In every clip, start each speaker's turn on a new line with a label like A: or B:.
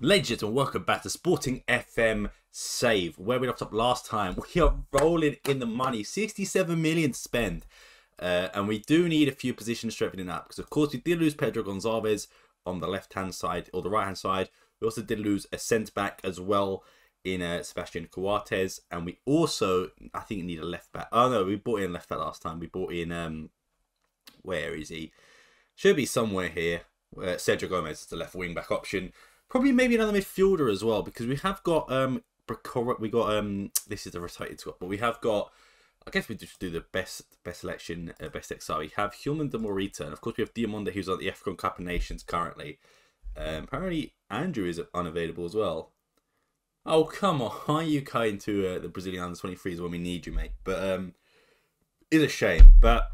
A: Legends and welcome back to Sporting FM Save, where we left up last time. We are rolling in the money, 67 million spend. Uh, and we do need a few positions strengthening up because, of course, we did lose Pedro Gonzalez on the left hand side or the right hand side. We also did lose a centre back as well in uh, Sebastian Coates, and we also, I think, need a left back. Oh no, we bought in left back last time. We bought in, um, where is he? Should be somewhere here. Uh, Sergio Gomez is the left wing back option. Probably maybe another midfielder as well because we have got um we got um this is the rotated squad, but we have got I guess we just do the best best selection, uh, best XR. We have Hidemasa Morita, and of course we have Diomande who's on the AFCON Cup of Nations currently. Um, apparently Andrew is unavailable as well. Oh come on, are you going to uh, the Brazilian under 23s when we need you, mate? But um, it's a shame. But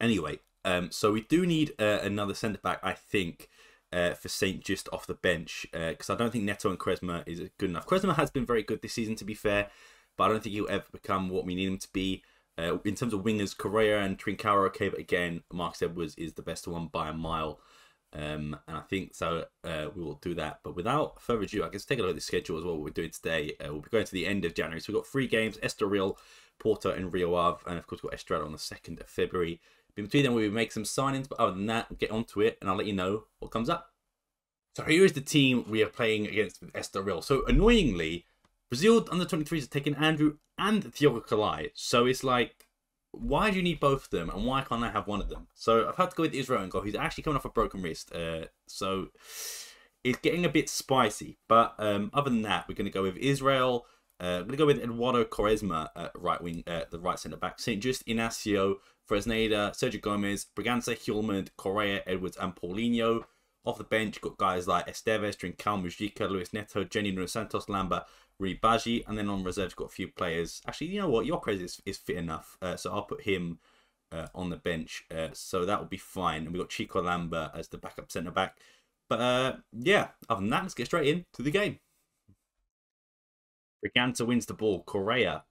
A: anyway, um, so we do need uh, another centre back, I think uh, for Saint Juste off the bench because uh, I don't think Neto and Quaresma is good enough. Quaresma has been very good this season, to be fair, but I don't think he'll ever become what we need him to be. Uh, in terms of wingers, Correa and Trincao are okay, but again, Marcus Edwards is the best one by a mile. Um, and I think so. Uh, we will do that. But without further ado, I guess take a look at the schedule as well. What we're doing today. Uh, we'll be going to the end of January. So we've got three games: Estoril, Porto, and Rio Ave, and of course we've got Estrella on the second of February. Between them, we make some signings. But other than that, we'll get onto it, and I'll let you know what comes up. So here is the team we are playing against with Estoril. So annoyingly, Brazil under 23s have taken Andrew and Thiago Callai. So it's like, why do you need both of them and why can't I have one of them? So I've had to go with Israel and go. He's actually coming off a broken wrist. Uh, so it's getting a bit spicy. But um, other than that, we're going to go with Israel. Uh, I'm going to go with Eduardo Quaresma at right wing, uh, the right centre back. St. Juste Inacio, Fresneda, Sergio Gomez, Bragança, Hjulmand, Correa, Edwards, and Paulinho. Off the bench, got guys like Esteves, Trincao, Mujica, Luis Neto, Geny Santos, Lamba, Ribaji, and then on reserve, got a few players. Actually, you know what? Your crazy is, is fit enough, uh, so I'll put him uh, on the bench. Uh, so that will be fine. And we've got Chico Lamba as the backup centre back. But uh, yeah, other than that, let's get straight into the game. Bragança wins the ball. Correa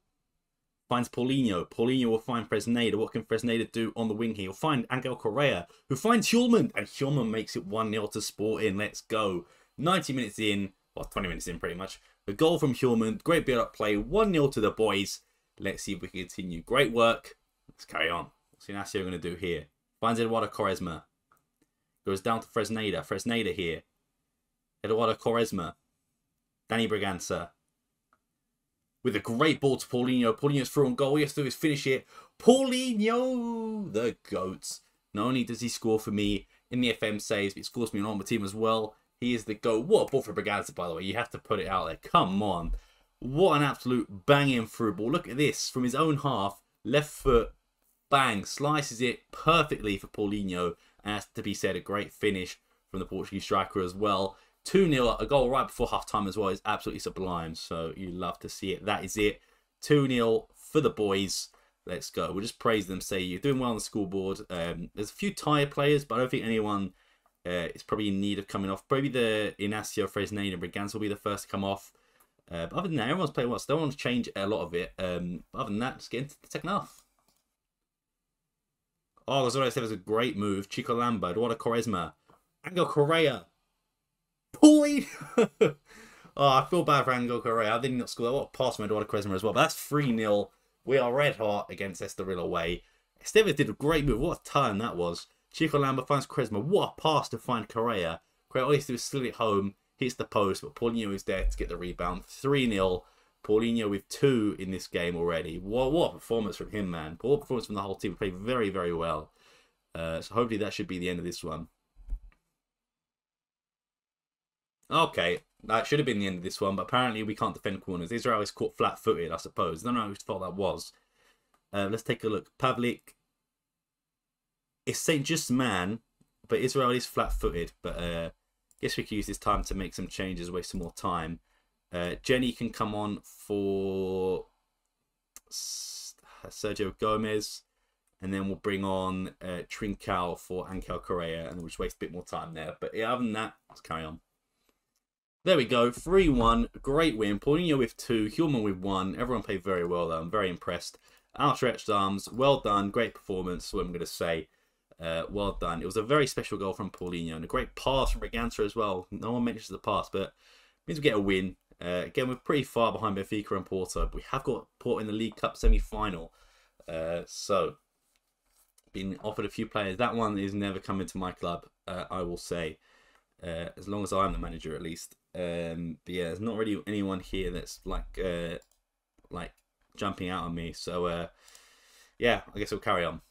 A: finds Paulinho. Paulinho will find Fresneda. What can Fresneda do on the wing here? He'll find Angel Correa, who finds Hjulmand, and Hjulmand makes it 1-0 to Sporting. Let's go. 90 minutes in, well, 20 minutes in pretty much. The goal from Hjulmand. Great build-up play. 1-0 to the boys. Let's see if we can continue. Great work. Let's carry on. What's Inacio going to do here? Finds Eduardo Quaresma. Goes down to Fresneda. Fresneda here. Eduardo Quaresma. Danny Bragança with a great ball to Paulinho. Paulinho's through on goal. He has to do is finish it. Paulinho, the GOAT. Not only does he score for me in the FM saves, but he scores me on my team as well. He is the GOAT. What a ball for Bragança, by the way. You have to put it out there. Come on. What an absolute banging through ball. Look at this. From his own half, left foot, bang, slices it perfectly for Paulinho. And has to be said, a great finish from the Portuguese striker as well. 2 0, a goal right before half time as well is absolutely sublime. So you love to see it. That is it. 2 0 for the boys. Let's go. We'll just praise them, say you're doing well on the scoreboard. Um, there's a few tired players, but I don't think anyone uh, is probably in need of coming off. Probably the Inacio, Fresneda, and Bragança will be the first to come off. Uh, but other than that, everyone's playing well. So don't want to change a lot of it. Um, other than that, let's get into the second half. Oh, I said, was a great move. Chico Lamba, what a charisma. Angel Correa, Paulie! oh, I feel bad for Angel Correa. I did not score. What pass from Eduardo Quaresma as well. But that's 3 0. We are red hot against Estoril away. Esteves did a great move. What a turn that was. Chico Lamba finds Quaresma. What a pass to find Correa. Correa do is slid it home, hits the post, but Paulinho is there to get the rebound. 3 0. Paulinho with two in this game already. What, what a performance from him, man. What performance from the whole team. We played very, very well. Uh, so hopefully that should be the end of this one. Okay, that should have been the end of this one, but apparently we can't defend corners. Israel is caught flat-footed, I suppose. I don't know whose fault that was. Uh, let's take a look. Pavlik. It's St. Juste man, but Israel is flat-footed. But uh, guess we could use this time to make some changes, waste some more time. Uh, Geny can come on for Sergio Gomez. And then we'll bring on uh, Trincao for Angel Correa. And we'll just waste a bit more time there. But yeah, other than that, let's carry on. There we go, 3-1, great win. Paulinho with two, Hjulmand with one. Everyone played very well though, I'm very impressed. Outstretched arms, well done, great performance, what I'm going to say. Uh, well done. It was a very special goal from Paulinho and a great pass from Bragança as well. No one mentions the pass, but it means we get a win. Uh, again, we're pretty far behind Benfica and Porto, but we have got Porto in the League Cup semi-final. Uh, so, been offered a few players. That one is never coming to my club, uh, I will say, uh, as long as I'm the manager at least. Um, but yeah, there's not really anyone here that's like uh, like jumping out on me. So uh, yeah, I guess we'll carry on.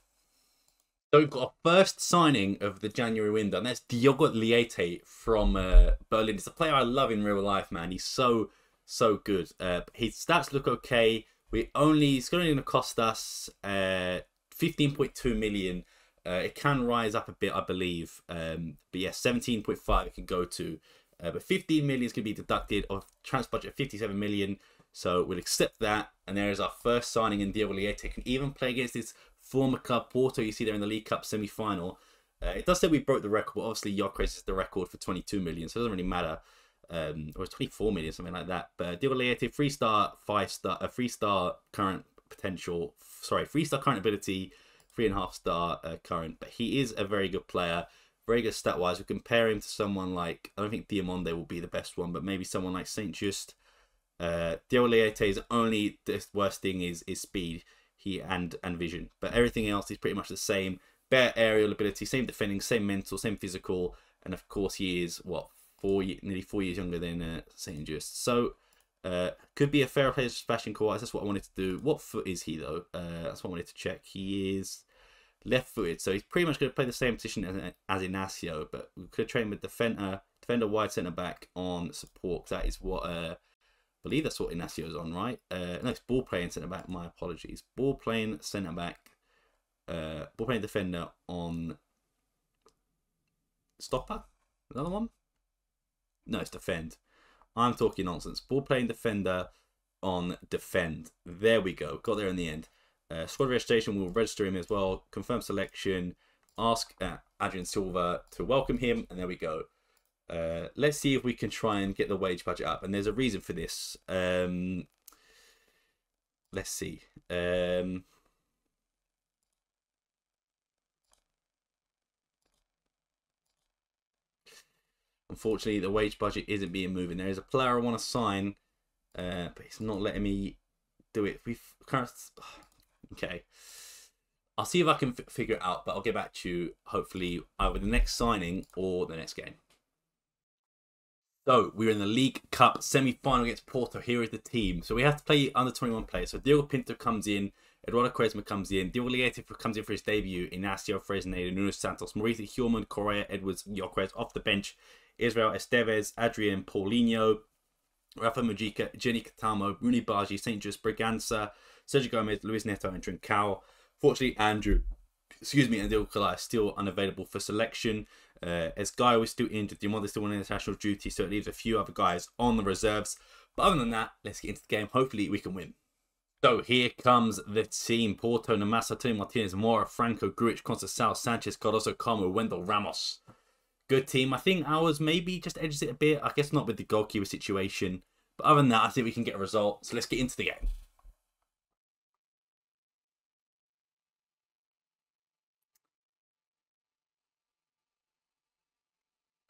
A: So we've got a first signing of the January window, and that's Diogo Leite from uh, Berlin. It's a player I love in real life, man. He's so so good. Uh, his stats look okay. We only it's going to cost us uh, 15.2 million. Uh, it can rise up a bit, I believe. Um, but yeah, 17.5 it can go to. Uh, but 15 million is going to be deducted of transfer budget of 57 million. So we'll accept that. And there is our first signing in Diogo Leite. Can even play against his former club Porto. You see there in the League Cup semi-final. Uh, it does say we broke the record, but obviously Gyökeres is the record for 22 million, so it doesn't really matter. Um, or it's 24 million, something like that. But Diogo Leite, three star, five star, a uh, three star current potential. Sorry, three star current ability, three and a half star uh, current. But he is a very good player, very good stat wise. We compare him to someone like I don't think Diomande will be the best one, but maybe someone like Saint Juste. Uh, Diogo only the worst thing is is speed he and and vision. But everything else is pretty much the same. Better aerial ability, same defending, same mental, same physical, and of course he is what four nearly four years younger than uh, Saint Juste. So uh, could be a fair play Sebastian Coates. That's what I wanted to do. What foot is he though? Uh, that's what I wanted to check. He is left-footed, so he's pretty much going to play the same position as, as Inacio, but we could train with defender, defender, wide centre back on support. That is what uh, believe that's what Inacio's on, right? Uh, no, it's ball playing centre back. My apologies. Ball playing centre back. Uh, ball playing defender on stopper. Another one. No, it's defend. I'm talking nonsense. Ball playing defender on defend. There we go. Got there in the end. Uh, squad registration will register him as well. Confirm selection. Ask uh, Adrien Silva to welcome him, and there we go. Uh, let's see if we can try and get the wage budget up. And there's a reason for this. Um, let's see. Um, unfortunately, the wage budget isn't being moving. There is a player I want to sign, uh, but it's not letting me do it. Kind of okay. I'll see if I can figure it out, but I'll get back to you hopefully either the next signing or the next game. So we're in the League Cup semi-final against Porto. Here is the team. So we have to play under 21 players. So Diogo Pinto comes in, Eduardo Quaresma comes in, Diogo Leite comes in for his debut, Inacio Fresneda, Nuno Santos, Mauricio Hjulmand, Correa, Edwards, Gyökeres off the bench, Israel Esteves, Adrien Paulinho, Rafa Mujica, Geny Catamo, Roony Bardghji, St. Juste Bragança, Sergio Gomez, Luis Neto, and Trincao. Fortunately, Andrew, excuse me, and Diogo Callai still unavailable for selection. Uh, as Guy was still injured, Dumont is still on international duty, so it leaves a few other guys on the reserves. But other than that, let's get into the game. Hopefully, we can win. So here comes the team. Porto, Namasa, Toni Martinez, Mora, Franco, Grujic, Conceição, Sanchez, Cardoso, Como, Wendell, Ramos. Good team. I think ours maybe just edges it a bit. I guess not with the goalkeeper situation. But other than that, I think we can get a result. So let's get into the game.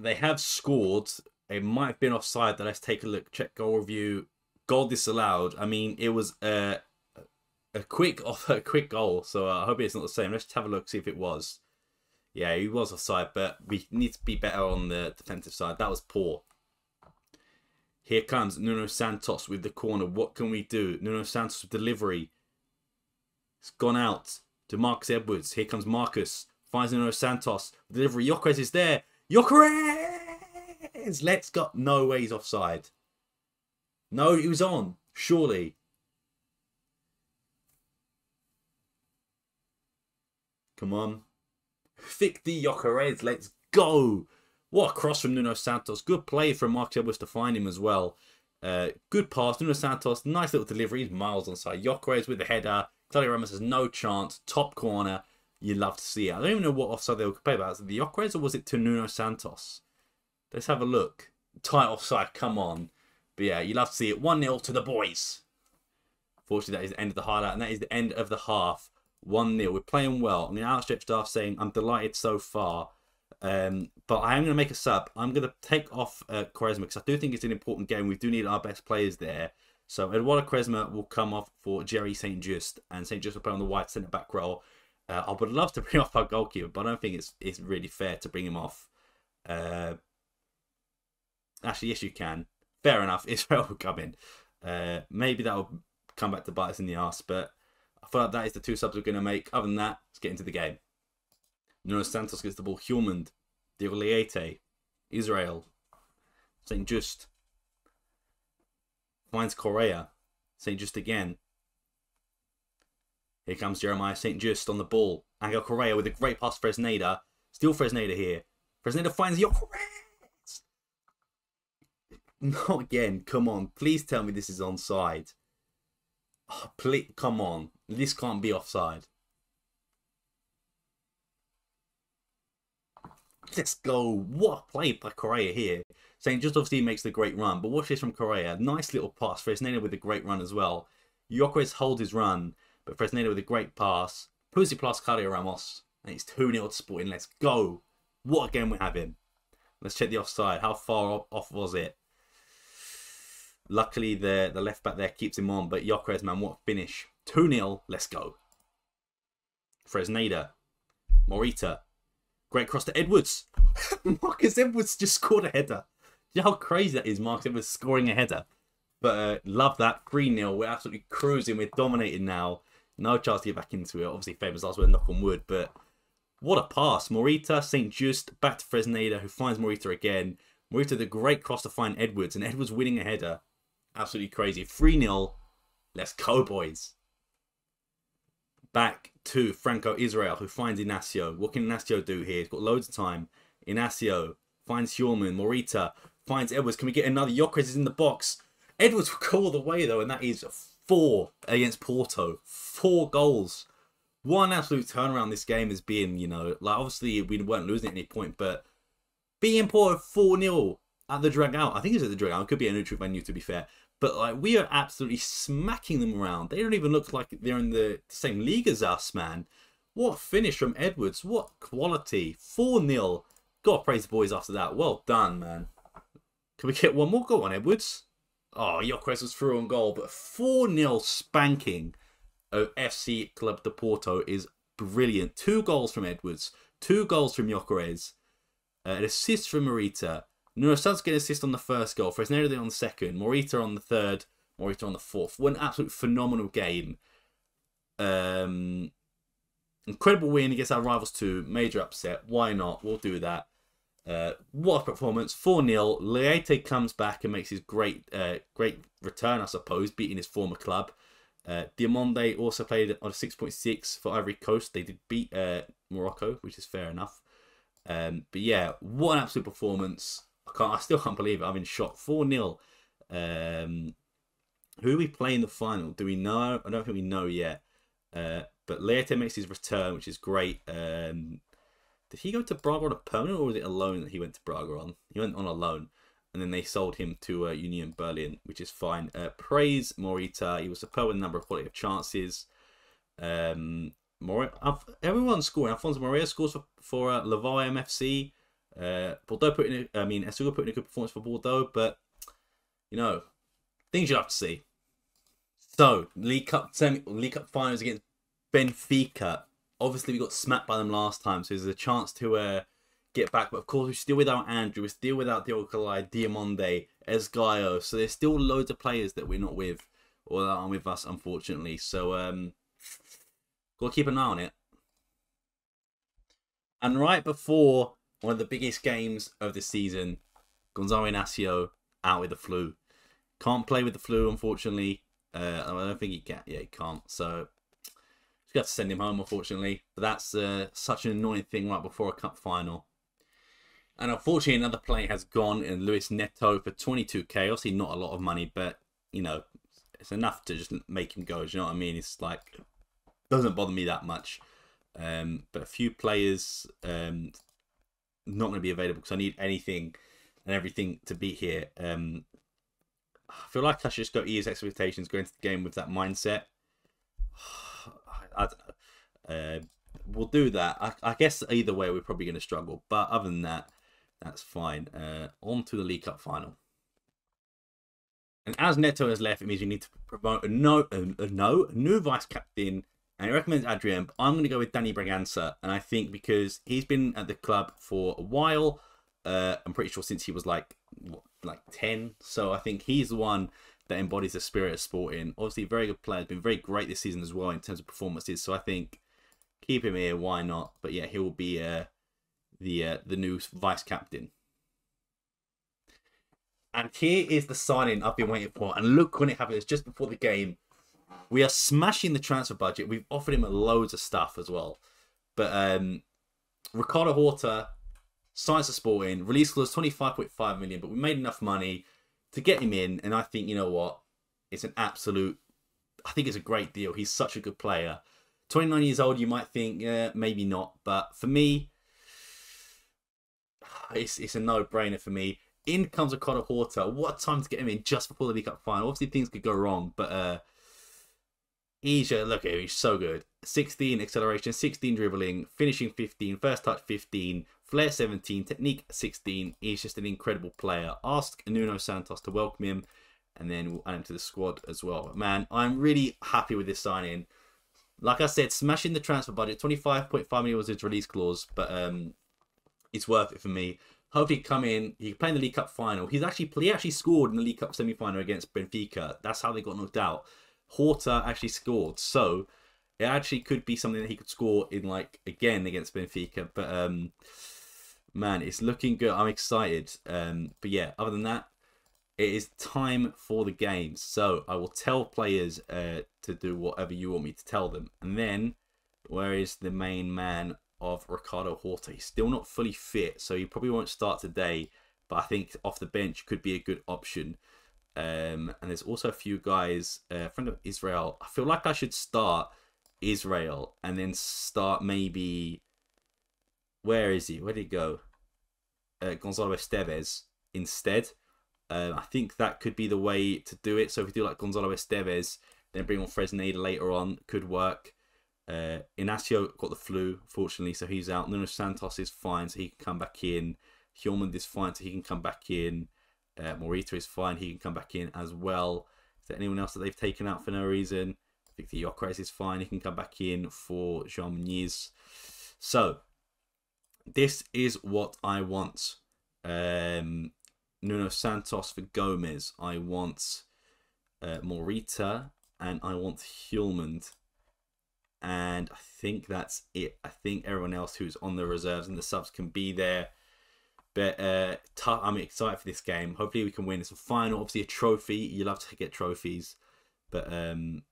A: they have scored. It might have been offside. Let's take a look. Check goal review. Goal disallowed. I mean, it was a a quick off a quick goal. So I hope it's not the same. Let's have a look see if it was. Yeah, he was offside, but we need to be better on the defensive side. That was poor. Here comes Nuno Santos with the corner. What can we do? Nuno Santos with delivery. It's gone out to Marcus Edwards. Here comes Marcus. Finds Nuno Santos. Delivery. Gyökeres is there. Gyökeres! Let's go. No way he's offside. No, he was on. Surely. Come on. Viktor Gyökeres, let's go. What a cross from Nuno Santos. Good play from Mark Edwards to find him as well. Uh, good pass. Nuno Santos, nice little delivery. He's miles on side. Gyökeres with the header. Claudio Ramos has no chance. Top corner you love to see it. I don't even know what offside they were complaining about. Was it the Gyökeres or was it to Nuno Santos? Let's have a look. Tight offside, come on. But yeah, you love to see it. 1 0 to the boys. Fortunately, that is the end of the highlight, and that is the end of the half. 1 0. We're playing well. I'm going to outstretch staff saying I'm delighted so far. Um, but I am going to make a sub. I'm going to take off uh, Quaresma because I do think it's an important game. We do need our best players there. So Eduardo Quaresma will come off for Jerry St. Juste, and St. Juste will play on the wide centre back role. Uh, I would love to bring off our goalkeeper, but I don't think it's it's really fair to bring him off. Uh, actually, yes, you can. Fair enough. Israel will come in. Uh, maybe that will come back to bite us in the ass, but I feel that is the two subs we're going to make. Other than that, let's get into the game. Nuno Santos gets the ball. Hjulmand, Diego Leite, Israel, St. Juste, finds Correa, St. Juste again. Here comes Jeremiah St. Juste on the ball. Angel Correa with a great pass for Fresneda. Still Fresneda here. Fresneda finds Gyökeres. Not again. Come on. Please tell me this is onside. Oh, please, come on. This can't be offside. Let's go. What a play by Correa here. St. Juste obviously makes the great run, but watch this from Correa. Nice little pass. Fresneda with a great run as well. Gyökeres holds his run, but Fresneda with a great pass. Pussy plus Claudio Ramos. And it's 2 0 to Sporting. Let's go. What a game we're having. Let's check the offside. How far off was it? Luckily, the, the left back there keeps him on, but Gyökeres, man, what finish. 2 0. Let's go. Fresneda. Morita. Great cross to Edwards. Marcus Edwards just scored a header. You know how crazy that is, Marcus Edwards scoring a header. But uh, love that. 3 0. We're absolutely cruising. We're dominating now. No chance to get back into it. Obviously, famous last word, knock on wood. But what a pass. Morita, St. Juste, back to Fresneda, who finds Morita again. Morita, the great cross to find Edwards. And Edwards winning a header. Absolutely crazy. 3 0. Let's go, boys. Back to Franco Israel, who finds Inacio. What can Inacio do here? He's got loads of time. Inacio finds Hjulmand. Morita finds Edwards. Can we get another? Gyökeres is in the box. Edwards will go all the way, though, and that is four against Porto. Four goals. One absolute turnaround this game has been, you know, like obviously we weren't losing at any point, but being Porto 4 0 at the drag out. I think it's at the drag out. It could be a neutral venue, to be fair. But like we are absolutely smacking them around. They don't even look like they're in the same league as us, man. What finish from Edwards. What quality. 4-0. Got praise the boys after that. Well done, man. Can we get one more? Go on, Edwards. Oh, Gyökeres was through on goal. But 4-0 spanking of FC Club de Porto is brilliant. Two goals from Edwards. Two goals from Gyökeres. Uh, an assist from Morita. Santos getting assist on the first goal. Fresneda on the second. Morita on the third. Morita on the fourth. What an absolute phenomenal game. Um, incredible win against our rivals too. Major upset. Why not? We'll do that. Uh, what a performance. 4-0. Leite comes back and makes his great uh, great return, I suppose, beating his former club. Uh, also played on a 6.6 for Ivory Coast. They did beat uh, Morocco, which is fair enough. Um, but yeah, what an absolute performance. I can't. I still can't believe it. I'm in shock. Four 0 um, Who we playing in the final? Do we know? I don't think we know yet. Uh, but Leite makes his return, which is great. Um, did he go to Braga on a permanent, or was it a loan that he went to Braga on? He went on a loan, and then they sold him to uh, Union Berlin, which is fine. Uh, praise Morita. He was superb with a number of quality of chances. Um, Mor- everyone's scoring. Alfonso Moreira scores for, for uh, Laval MFC. Uh, Bordeaux put in, a, I mean, Estugo put in a good performance for Bordeaux, but you know, things you have to see. So, League Cup semi, League Cup finals against Benfica. Obviously, we got smacked by them last time, so there's a chance to uh, get back. But of course, we're still without Andrew, we're still without Diokalai, Diomande, Esgaio. So there's still loads of players that we're not with, or that aren't with us, unfortunately. So, um, gotta keep an eye on it. And right before one of the biggest games of the season. Gonçalo Inacio out with the flu. Can't play with the flu, unfortunately. Uh, I don't think he can. Yeah, he can't. So just got to send him home, unfortunately. But that's uh, such an annoying thing right before a cup final. And unfortunately, another player has gone in Luis Neto for 22k. Obviously, not a lot of money, but you know, it's enough to just make him go. Do you know what I mean? It's like doesn't bother me that much. Um, but a few players um, not going to be available because I need anything and everything to be here. Um, I feel like I should just go ease expectations, go into the game with that mindset. I, uh, we'll do that. I, I, guess either way, we're probably going to struggle. But other than that, that's fine. Uh, on to the League Cup final. And as Neto has left, it means you need to promote a no, a, a no, a new vice captain. And he recommends Adrian. But I'm going to go with Danny Bragança. And I think because he's been at the club for a while, uh, I'm pretty sure since he was like what, like 10. So I think he's the one that embodies the spirit of sporting. Obviously, very good player. Been very great this season as well in terms of performances. So I think keep him here. Why not? But yeah, he will be uh, the uh, the new vice captain. And here is the signing I've been waiting for. And look when it happens just before the game. We are smashing the transfer budget. We've offered him loads of stuff as well. But um, Ricardo Horta, Science of Sporting, release clause 25.5 million. But we made enough money to get him in. And I think, you know what? It's an absolute, I think it's a great deal. He's such a good player. 29 years old, you might think, yeah, maybe not. But for me, it's, it's a no-brainer for me. In comes Ricardo Horta. What time to get him in just before the League Cup final? Obviously, things could go wrong, but uh, uh, look at him. He's so good. 16 acceleration, 16 dribbling, finishing 15, first touch 15, flair 17, technique 16. He's just an incredible player. Ask Nuno Santos to welcome him, and then we'll add him to the squad as well. But man, I'm really happy with this signing. Like I said, smashing the transfer budget. 25.5 million was his release clause, but um, it's worth it for me. Hopefully, come in. He can play in the League Cup final. He's actually he actually scored in the League Cup semi final against Benfica. That's how they got knocked out. Horta actually scored, so it actually could be something that he could score in like again against Benfica. But um, man, it's looking good. I'm excited. Um, but yeah, other than that, it is time for the game. So I will tell players uh, to do whatever you want me to tell them, and then where is the main man of Ricardo Horta. He's still not fully fit, so he probably won't start today. But I think off the bench could be a good option. Um, and there's also a few guys, uh, of Israel. I feel like I should start Israel and then start maybe. Where is he? Where did he go? Uh, Gonçalo Esteves instead. Uh, I think that could be the way to do it. So if we do like Gonçalo Esteves, then bring on Fresneda later on, could work. Uh, Inacio got the flu, fortunately, so he's out. Nuno Santos is fine, so he can come back in. Hjulmand is fine, so he can come back in. Uh, Morita is fine, he can come back in as well. Is there anyone else that they've taken out for no reason? I think the Gyökeres is fine, he can come back in for Jean Muniz. So, this is what I want. Um, Nuno Santos for Gomez. I want uh, Morita and I want Hjulmand and I think that's it. I think everyone else who's on the reserves and the subs can be there. But uh, tough, I'm excited for this game. Hopefully, we can win. It's a final, obviously a trophy. You love to get trophies, but um,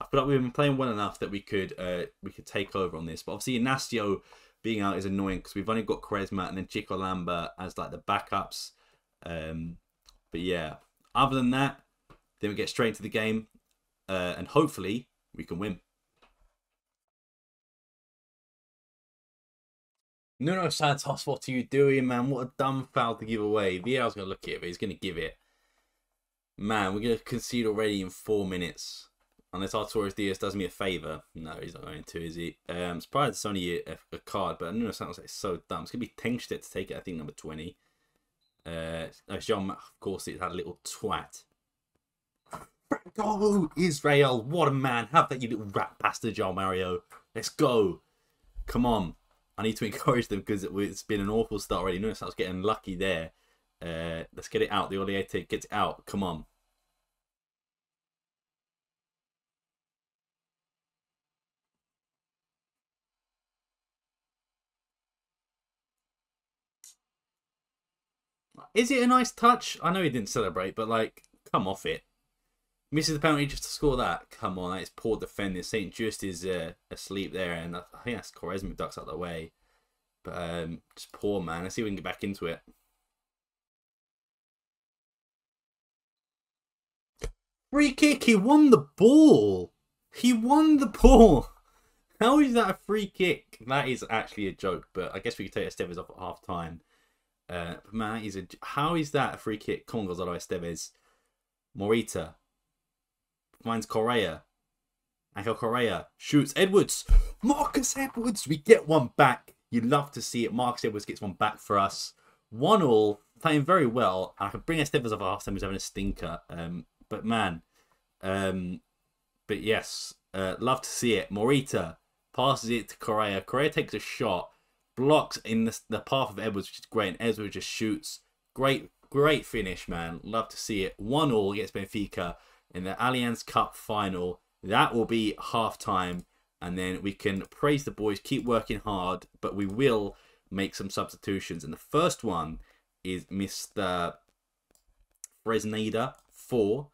A: I feel like we've been playing well enough that we could uh, we could take over on this. But obviously, Inacio being out is annoying because we've only got Quaresma and then Chico Lamba as like the backups. Um, but yeah, other than that, then we get straight into the game, uh, and hopefully we can win. Nuno Santos, what are you doing, man? What a dumb foul to give away. VAR's going to look at it, but he's going to give it. Man, we're going to concede already in four minutes. Unless Arturo Diaz does me a favour. No, he's not going to, is he? Um, surprised it's only a, a card, but Nuno Santos is so dumb. It's going to be Tengstedt to take it, I think, number 20. Uh, Jean, of course, it had a little twat. Go, Israel. What a man. Have that, you little rat bastard, João Mario. Let's go. Come on. I need to encourage them because it's been an awful start already. Notice I was getting lucky there. Uh, let's get it out. The Oleate gets out. Come on. Is it a nice touch? I know he didn't celebrate, but like, come off it. Misses the penalty just to score that. Come on, that is poor defending. St. Juste is uh, asleep there, and I think that's Quaresma ducks out of the way. But um, just poor man. Let's see if we can get back into it. Free kick. He won the ball. He won the ball. How is that a free kick? That is actually a joke, but I guess we could take Esteves off at half time. Uh, man, is a how is that a free kick? Come on, Gonçalo Esteves. Morita finds Correa. Angel Correa shoots Edwards. Marcus Edwards, we get one back. You'd love to see it. Marcus Edwards gets one back for us. One all, playing very well. I could bring Esteves over half time. He's having a stinker. Um, but man, um, but yes, uh, love to see it. Morita passes it to Correa. Correa takes a shot, blocks in the, the path of Edwards, which is great. And Edwards just shoots. Great, great finish, man. Love to see it. One all against Benfica in the Allianz Cup final. That will be half time. And then we can praise the boys, keep working hard, but we will make some substitutions. And the first one is Mr. Fresneda for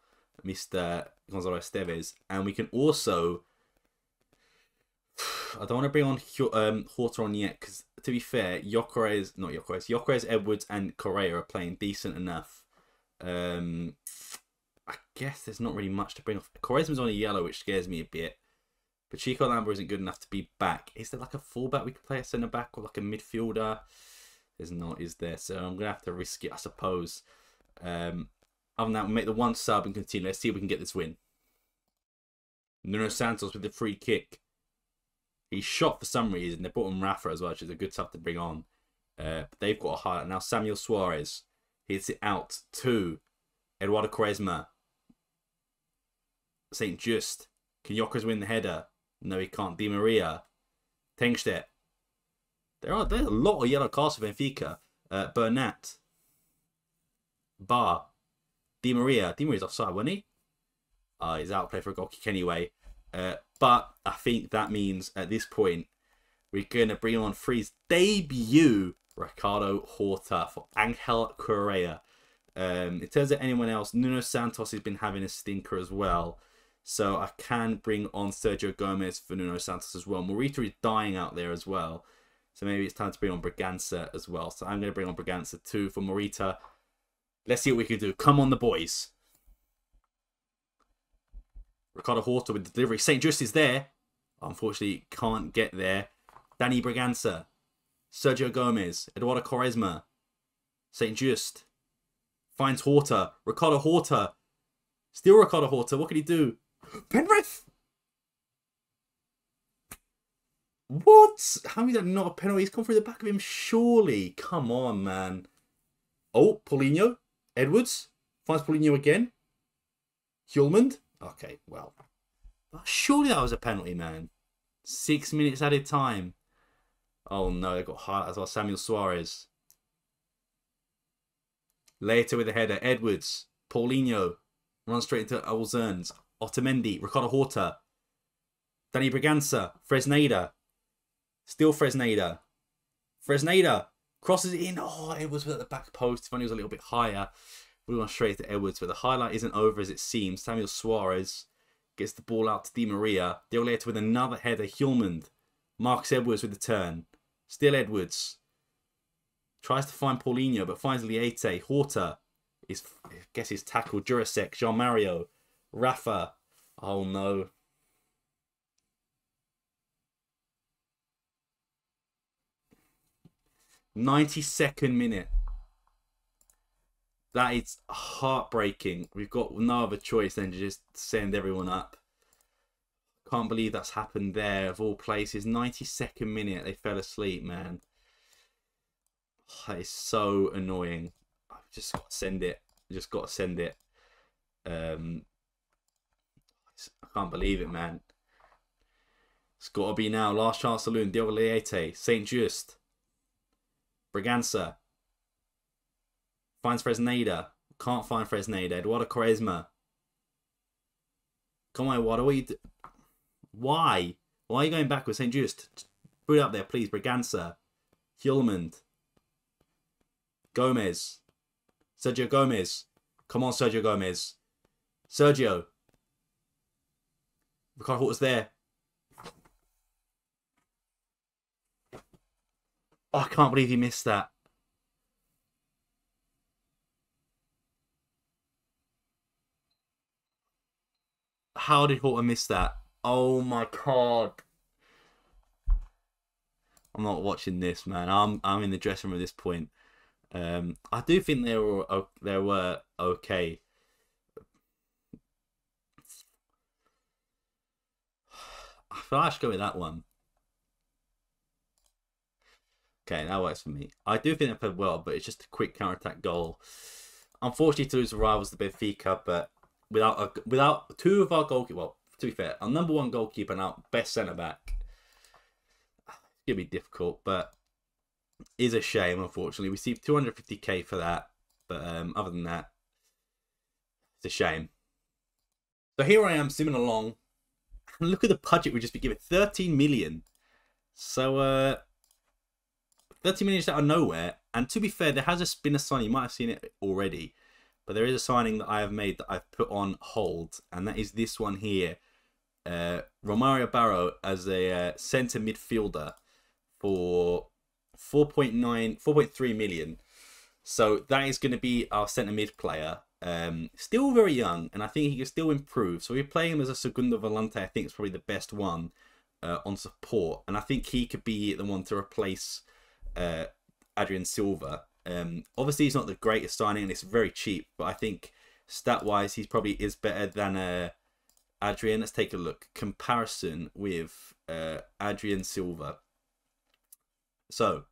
A: Mr. Gonçalo Esteves. And we can also. I don't want to bring on um, Horta on yet because, to be fair, Gyökeres, not Gyökeres, Gyökeres, Edwards, and Correa are playing decent enough. Um, I guess there's not really much to bring off. Quaresma's on a yellow, which scares me a bit. But Chico Lamba isn't good enough to be back. Is there like a fullback we could play a centre back or like a midfielder? There's not, is there? So I'm gonna have to risk it, I suppose. Um, other than that, we'll make the one sub and continue. Let's see if we can get this win. Nuno Santos with the free kick. He's shot for some reason. They brought him Rafa as well, which is a good stuff to bring on. Uh, but they've got a highlight. Now Samuel Soares hits it out to Eduardo Quaresma. St. Juste. Can Gyökeres win the header? No, he can't. Di Maria. Tengstedt. There are there's a lot of yellow cards for Benfica. Uh, Bernat. Bar. Di Maria. Di Maria's offside, wasn't he? Uh, he's out play for a goal kick anyway. Uh, but I think that means at this point we're going to bring on Free's debut Ricardo Horta for Angel Correa. Um, in terms of anyone else, Nuno Santos has been having a stinker as well. So I can bring on Sergio Gomez for Nuno Santos as well. Morita is dying out there as well. So maybe it's time to bring on Bragança as well. So I'm going to bring on Bragança too for Morita. Let's see what we can do. Come on, the boys. Ricardo Horta with the delivery. St. Juste is there. Unfortunately, can't get there. Danny Bragança. Sergio Gomez. Eduardo Quaresma. St. Juste. Finds Horta. Ricardo Horta. Still Ricardo Horta. What can he do? Penrith! What? How is that not a penalty? He's come through the back of him, surely. Come on, man. Oh, Paulinho. Edwards. Finds Paulinho again. Hjulmand. Okay, well. Surely that was a penalty, man. Six minutes added time. Oh no, they got hot as well. Samuel Soares. Later with the header. Edwards. Paulinho. Runs straight into Olzerns. Otamendi. Ricardo Horta. Danny Bragança, Fresneda. Still Fresneda. Fresneda. Crosses it in. Oh, Edwards was at the back post. If only it was a little bit higher. We went straight to Edwards, but the highlight isn't over as it seems. Samuel Soares gets the ball out to Di Maria. Deolator with another header. Hjulmand. Marcus Edwards with the turn. Still Edwards. Tries to find Paulinho, but finds Leite. Horta is, I guess, he's tackled. Jurasek. Jean Mario. Rafa. Oh no. Ninety-second minute. That is heartbreaking. We've got no other choice than to just send everyone up. Can't believe that's happened there, of all places. 92nd minute, they fell asleep, man. That is so annoying. I've just got to send it. Just got to send it. Um, I can't believe it, man. It's got to be now. Last chance saloon. Diogo Leite. St. Juste. Bragança. Finds Fresneda. Can't find Fresneda. Eduardo Quaresma. Come on, Eduardo. What are you? Why? Why are you going backwards? St. Juste. Put it up there, please. Bragança. Hjulmand. Gomez. Sergio Gomez. Come on, Sergio Gomez. Sergio. Ricardo Horta's there. Oh, I can't believe he missed that. How did Horta miss that? Oh my god. I'm not watching this, man. I'm I'm in the dressing room at this point. Um, I do think they were they were okay. Should go with that one. Okay, that works for me. I do think they played well, but it's just a quick counter attack goal. Unfortunately, to lose the rivals the Benfica, but without a, without two of our goalkeepers, well, to be fair, our number one goalkeeper and our best centre back, it's gonna be difficult, but is a shame. Unfortunately, we received 250k for that, but um, other than that, it's a shame. So here I am simming along, and look at the budget we just been given 13 million. So uh, 30 minutes out of nowhere. And to be fair, there has been a signing. You might have seen it already. But there is a signing that I have made that I've put on hold. And that is this one here. Uh, Romario Baro as a uh, centre midfielder for 4.9, 4.3 million. So that is going to be our centre mid player. Um, still very young, and I think he can still improve. So we're playing him as a Segundo Volante. I think it's probably the best one uh, on support, and I think he could be the one to replace uh, Adrien Silva. Um, obviously, he's not the greatest signing, and it's very cheap. But I think stat wise, he's probably is better than uh, Adrien. Let's take a look. Comparison with uh, Adrien Silva. So,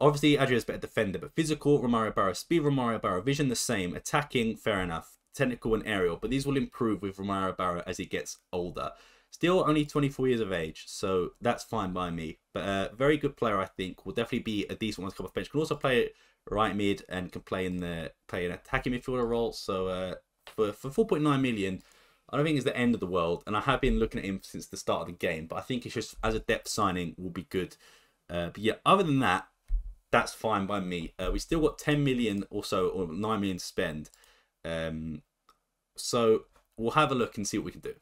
A: obviously, Adrien's better defender, but physical, Romario Baro, speed, Romario Baro, vision the same, attacking, fair enough, technical and aerial, but these will improve with Romario Baro as he gets older. Still only 24 years of age, so that's fine by me. But a uh, very good player, I think. Will definitely be a decent one to come off bench. Can also play right mid and can play in the play an attacking midfielder role. So uh, for for 4.9 million, I don't think it's the end of the world. And I have been looking at him since the start of the game. But I think it's just as a depth signing will be good. Uh, but yeah, other than that, that's fine by me. Uh, we still got 10 million or so, or 9 million to spend. Um, so we'll have a look and see what we can do.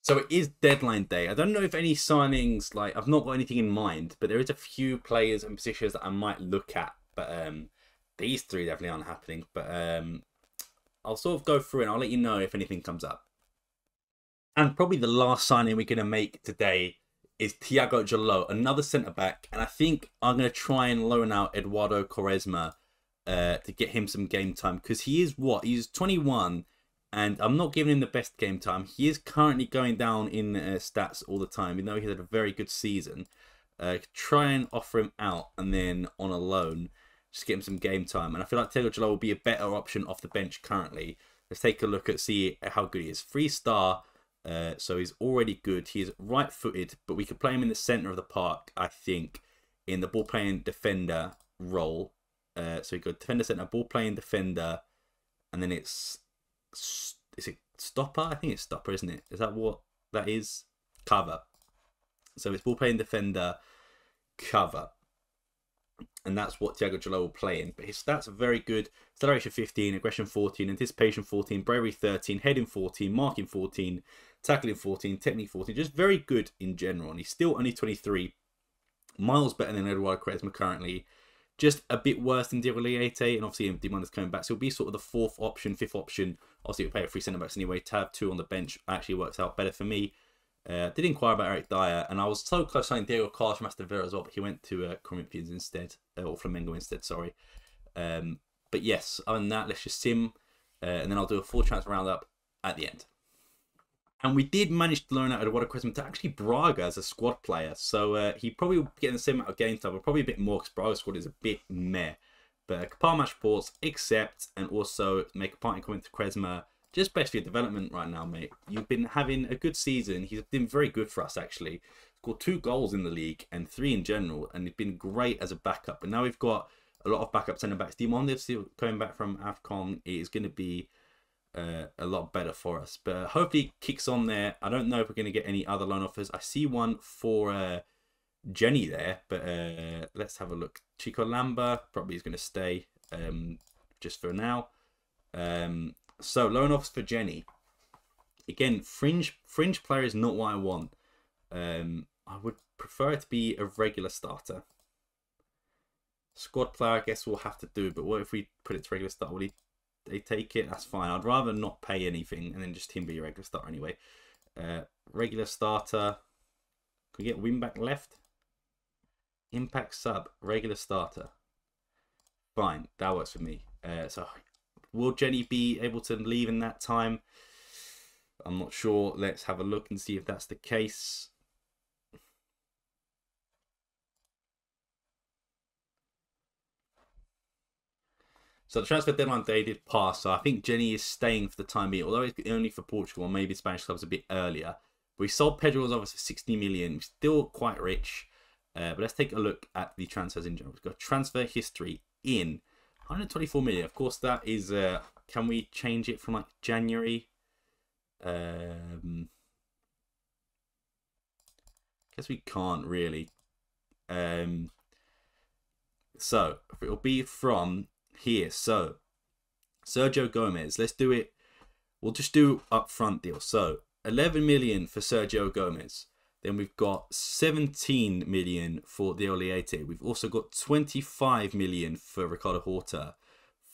A: So it is deadline day. I don't know if any signings, like I've not got anything in mind, but there is a few players and positions that I might look at. But um, these three definitely aren't happening. But um, I'll sort of go through and I'll let you know if anything comes up. And probably the last signing we're going to make today is Thiago Djaló, another centre back. And I think I'm going to try and loan out Eduardo Quaresma uh, to get him some game time because he is what? He's 21 and I'm not giving him the best game time. He is currently going down in uh, stats all the time, even though he had a very good season. Uh, try and offer him out and then on a loan, just get him some game time. And I feel like Thiago Djaló will be a better option off the bench currently. Let's take a look at see how good he is. Three star, uh, so he's already good. He is right footed, but we could play him in the centre of the park, I think, in the ball playing defender role. Uh, so we got defender centre, ball playing defender, and then it's is it stopper? I think it's stopper, isn't it? Is that what that is? Cover. So it's ball playing defender, cover. And that's what Thiago Djaló will play in. But his stats are very good. Acceleration 15, aggression 14, anticipation 14, bravery 13, heading 14, marking 14, tackling 14, technique 14. Just very good in general. And he's still only 23. Miles better than Eduardo Quaresma currently just a bit worse than Diego Leite, and obviously Demand is coming back, so he'll be sort of the fourth option, fifth option. Obviously, we play a three centre backs anyway. Have two on the bench actually works out better for me. Uh, did inquire about Eric Dier, and I was so close signing Diego Carlos from Aston Villa as well, but he went to uh, Corinthians instead, uh, or Flamengo instead, sorry. Um, but yes, other than that, let's just sim, uh, and then I'll do a full transfer roundup at the end. And we did manage to learn out of Eduardo Quaresma to actually Braga as a squad player. So uh, he probably will get the same amount of game time, but probably a bit more because Braga squad is a bit meh. But uh, Kapar match reports, accept, and also make a parting comment to Quaresma. Just your development right now, mate. You've been having a good season. He's been very good for us, actually. Scored two goals in the league and three in general, and he's been great as a backup. And now we've got a lot of backup centre backs. Diamond, still coming back from AFCON, is going to be uh, a lot better for us. But hopefully kicks on there. I don't know if we're going to get any other loan offers. I see one for uh, Geny there, but uh, let's have a look. Chico Lamba probably is going to stay um, just for now. Um, so loan offers for Geny. Again, fringe fringe player is not what I want. Um, I would prefer it to be a regular starter. Squad player, I guess we'll have to do. But what if we put it to regular start? Will he they take it, that's fine. I'd rather not pay anything and then just him be a regular starter anyway. Uh, regular starter. Can we get win back left? Impact sub, regular starter. Fine, that works for me. Uh, so, will Geny be able to leave in that time? I'm not sure. Let's have a look and see if that's the case. So the transfer deadline day did pass. So I think Geny is staying for the time being, although it's only for Portugal or maybe Spanish clubs a bit earlier. We sold Pedro Gonzalez for 60 million, still quite rich. Uh, but let's take a look at the transfers in general. We've got transfer history in 124 million. Of course, that is. Uh, can we change it from like January? Um, guess we can't really. Um, so it'll be from here. So Sergio Gomez. Let's do it. We'll just do upfront deal. So 11 million for Sergio Gomez. Then we've got 17 million for Diogo Leite. We've also got 25 million for Ricardo Horta,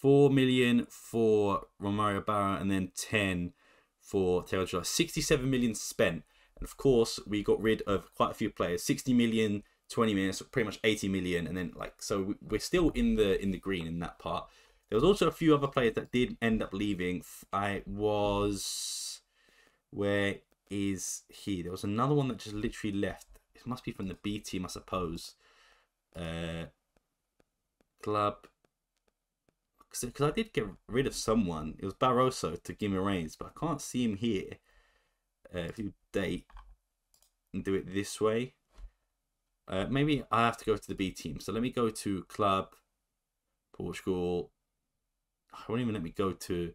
A: 4 million for Romario Baro, and then 10 for Taylor 67 million spent. And of course, we got rid of quite a few players. 60 million, 20 million, minutes, pretty much 80 million, and then like so we're still in the in the green in that part. There was also a few other players that did end up leaving. I was where is he? There was another one that just literally left. It must be from the B team, I suppose. Uh, club. Because I did get rid of someone. It was Barroso to give me reins, but I can't see him here. Uh, if you date and do it this way, uh, maybe I have to go to the B team. So let me go to club, Portugal. I won't even let me go to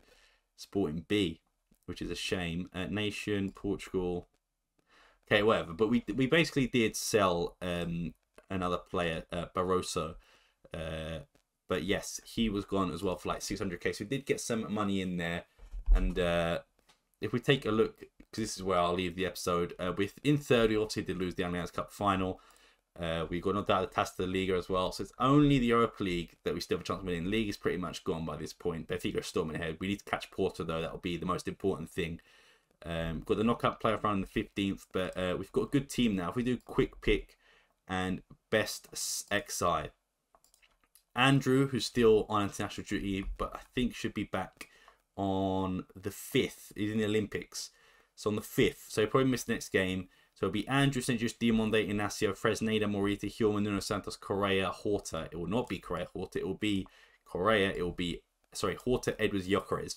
A: Sporting B which is a shame. Uh, Nation, Portugal. Okay, whatever. But we we basically did sell um, another player, uh, Barroso. Uh, but yes, he was gone as well for like 600k. So we did get some money in there. And uh, if we take a look, because this is where I'll leave the episode, uh, with in third, we obviously did lose the Allianz Cup final. Uh, we got of the Liga as well. So it's only the Europa League that we still have a chance of winning. The league is pretty much gone by this point. Benfica are storming ahead. We need to catch Porto, though. That'll be the most important thing. Um, got the knockout playoff round the 15th, but uh, we've got a good team now. If we do quick pick and best XI, Andrew, who's still on international duty, but I think should be back on the 5th. He's in the Olympics. So on the 5th. So he probably missed the next game. So it'll be Andrew, St. Juste, Diomande, Inacio, Fresneda, Morita, Hjulmand, Nuno Santos, Correa, Horta. It will not be Correa, Horta. It will be Correa. It will be, sorry, Horta, Edwards, Gyökeres.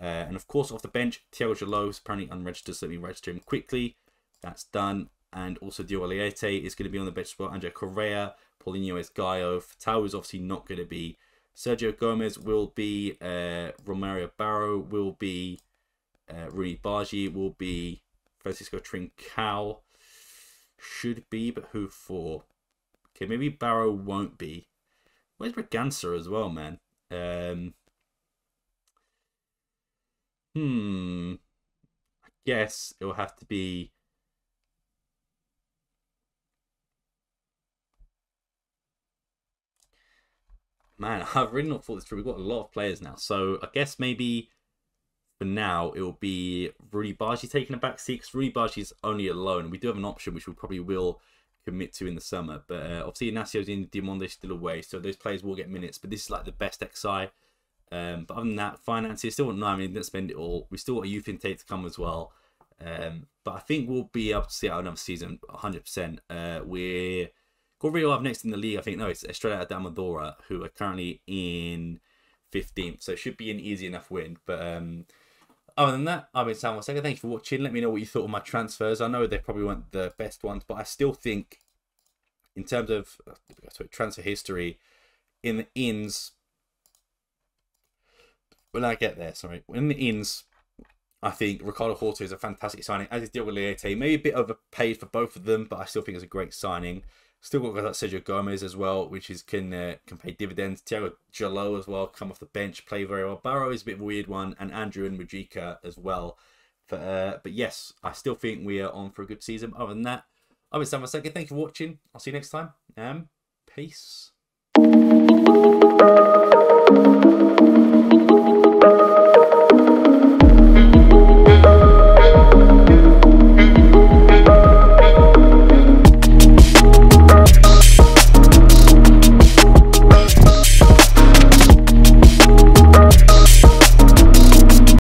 A: Uh, and of course, off the bench, Tiago Djaló is apparently unregistered, so let me register him quickly. That's done. And also Diogo Leite is going to be on the bench as well. Andre Correa, Paulinho Esgaio. Fatawu is obviously not going to be. Sergio Gomez will be. Uh, Romario Baro will be. Uh, Roony will be. Francisco Trincao should be, but who for? Okay, maybe Baro won't be. Where's Bragança as well, man? Um, hmm. I guess it will have to be. Man, I've really not thought this through. We've got a lot of players now, so I guess maybe for now, it will be Roony Bardghji taking a back seat because Roony Bardghji is only a loan. We do have an option which we probably will commit to in the summer. But uh, obviously, Inacio's in, Diomande still away, so those players will get minutes. But this is like the best XI. Um, but other than that, finances still want nine million, didn't spend it all. We still got a youth intake to come as well. Um, but I think we'll be able to see out another season 100%. Uh, we're Rio up next in the league. I think no, it's Estrela da Amadora, who are currently in 15th, so it should be an easy enough win. But um, other than that, I've been Sam Fonseca. Thanks for watching. Let me know what you thought of my transfers. I know they probably weren't the best ones, but I still think, in terms of uh, sorry, transfer history, in the ins, when I get there, sorry, in the ins, I think Ricardo Horta is a fantastic signing, as is Diogo Leite. Maybe a bit overpaid for both of them, but I still think it's a great signing. Still got guys like Sergio Gomez as well, which is can uh, can pay dividends. Tiago Djaló as well, come off the bench, play very well. Baro is a bit of a weird one, and Andrew and Majika as well. But, uh, but yes, I still think we are on for a good season. Other than that, I've been Sam Fonseca. Thank you for watching. I'll see you next time. Um, peace.